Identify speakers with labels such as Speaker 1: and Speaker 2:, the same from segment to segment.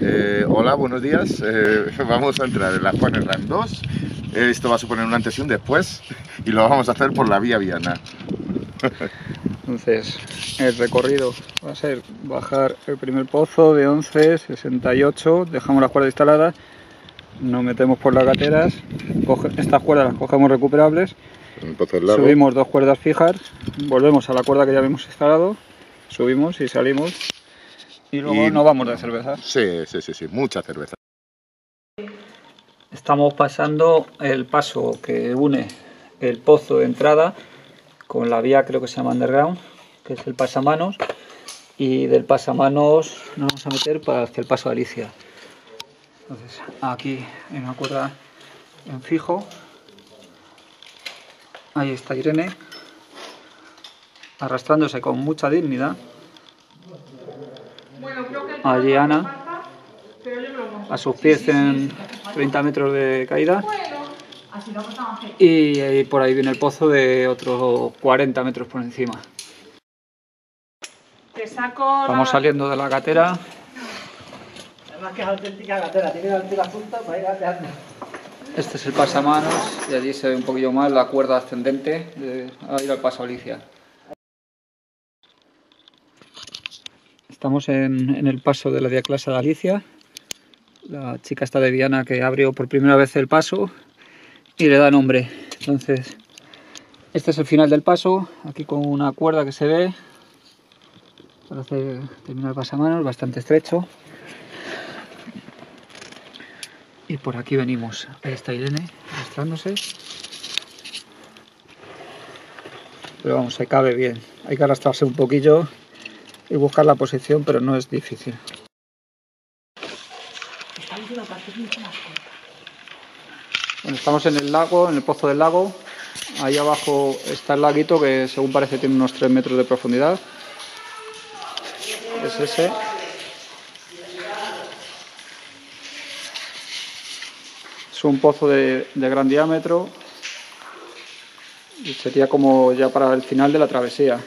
Speaker 1: Eh, hola, buenos días. Eh, vamos a entrar en la Juan Run 2. Esto va a suponer un antes y un después y lo vamos a hacer por la vía Viana.
Speaker 2: Entonces, el recorrido va a ser bajar el primer pozo de 11, 68, dejamos las cuerdas instaladas, nos metemos por las gateras, estas cuerdas las cogemos recuperables, subimos dos cuerdas fijas, volvemos a la cuerda que ya habíamos instalado, subimos y salimos y luego nos vamos de cerveza.
Speaker 1: Sí, sí, sí, sí, mucha cerveza.
Speaker 2: Estamos pasando el paso que une el pozo de entrada con la vía creo que se llama underground, que es el pasamanos, y del pasamanos nos vamos a meter para hacia el paso de Alicia. Entonces aquí hay una cuerda en fijo, ahí está Irene, arrastrándose con mucha dignidad. Allí Ana, a sus pies en 30 metros de caída. Y, por ahí viene el pozo de otros 40 metros por encima. Vamos saliendo de la gatera. Este es el pasamanos y allí se ve un poquillo más la cuerda ascendente de a ir al paso Alicia. Estamos en, el paso de la diaclasa de Alicia. La chica está de Viana que abrió por primera vez el paso y le da nombre. Entonces, este es el final del paso, aquí con una cuerda que se ve para hacer, terminar el pasamanos, bastante estrecho. Y por aquí venimos. Ahí está Irene arrastrándose. Pero vamos, se cabe bien. Hay que arrastrarse un poquillo y buscar la posición, pero no es difícil. Bueno, estamos en el lago, en el pozo del lago. Ahí abajo está el laguito que según parece tiene unos 3 metros de profundidad. Es ese. Es un pozo de gran diámetro y sería como ya para el final de la travesía.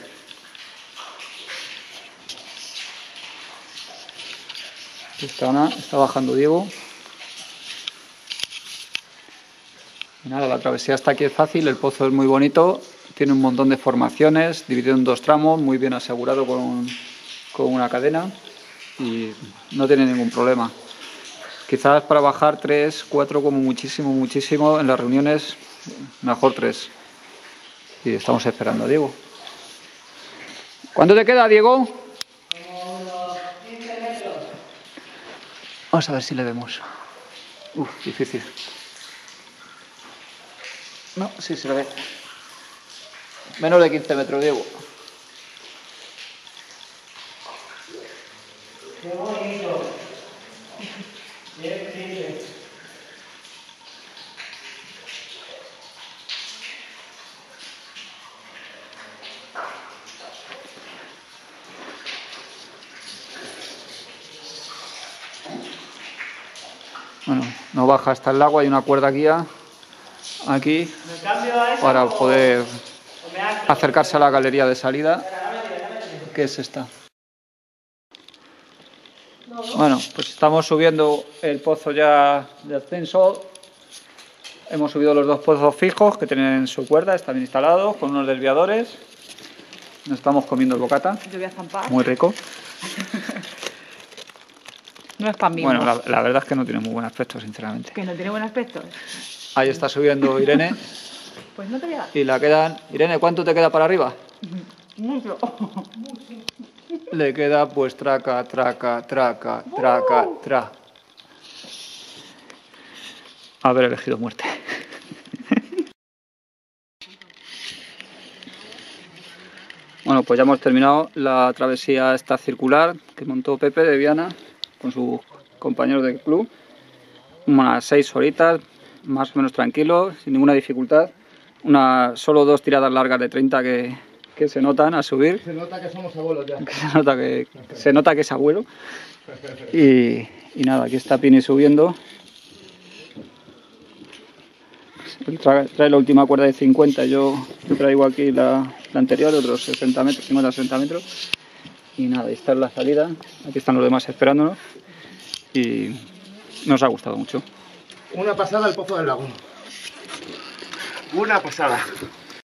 Speaker 2: Está, bajando Diego. Nada, la travesía hasta aquí es fácil, el pozo es muy bonito, tiene un montón de formaciones, dividido en dos tramos, muy bien asegurado con, con una cadena y no tiene ningún problema. Quizás para bajar tres, cuatro como muchísimo, muchísimo, en las reuniones mejor tres. Y estamos esperando a Diego. ¿Cuánto te queda, Diego? Vamos a ver si le vemos. Uf, difícil. No, sí se lo ve. Menos de 15 metros, Diego. Qué bonito. Bueno, no baja hasta el agua, hay una cuerda guía aquí para poder acercarse a la galería de salida, que es esta. Bueno, pues estamos subiendo el pozo ya de ascenso. Hemos subido los dos pozos fijos que tienen su cuerda, están bien instalados, con unos desviadores. Nos estamos comiendo el bocata. Muy rico.
Speaker 3: no es pan
Speaker 2: Bueno, la, la, verdad es que no tiene muy buen aspecto, sinceramente.
Speaker 3: ¿Que no tiene buen aspecto?
Speaker 2: Ahí está subiendo Irene.
Speaker 3: Pues no te queda.
Speaker 2: Y la quedan. Irene, ¿cuánto te queda para arriba?
Speaker 3: Mucho.
Speaker 2: Le queda pues traca, traca, traca, traca, tra. Haber elegido muerte. Bueno, pues ya hemos terminado la travesía esta circular que montó Pepe de Viana con sus compañeros del club. Unas seis horitas, más o menos tranquilo, sin ninguna dificultad. Una, solo dos tiradas largas de 30 que, que se notan a subir.
Speaker 1: Se nota que somos abuelos ya.
Speaker 2: Que se, nota que, se nota que es abuelo. Y, y nada, aquí está Pini subiendo. Trae, trae, la última cuerda de 50, yo traigo aquí la, la anterior, otros 60 metros, 50 60 metros. Y nada, esta es la salida. Aquí están los demás esperándonos. Y nos ha gustado mucho.
Speaker 1: Una pasada al Pozo del Lago. Una pasada.